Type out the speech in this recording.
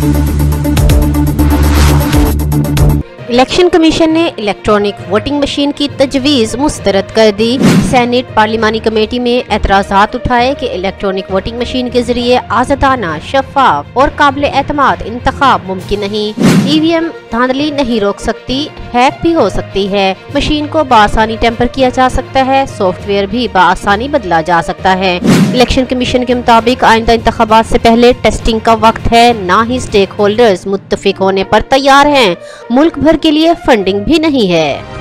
Thank you. Election commission ने electronic voting machine की तजवीज़ मुस्तरद कर दी। सैनेट पार्लिमानी कमेटी में एतराज़ात उठाए कि इलेक्ट्रॉनिक वोटिंग मशीन के ज़रिए आज़ादाना शफाफ और काबिल एतमाद इंतखब मुमकिन नहीं। ई वी एम धांधली नहीं रोक सकती, हैक भी हो सकती है। मशीन को बसानी टेम्पर किया जा सकता है, सॉफ्टवेयर भी बसानी बदला जा सकता है। इलेक्शन कमीशन के मुताबिक आइंदा इंतबात से पहले टेस्टिंग का वक्त है, न ही स्टेक होल्डर्स मुतफिक होने पर तैयार हैं। मुल्क भर के लिए फंडिंग भी नहीं है।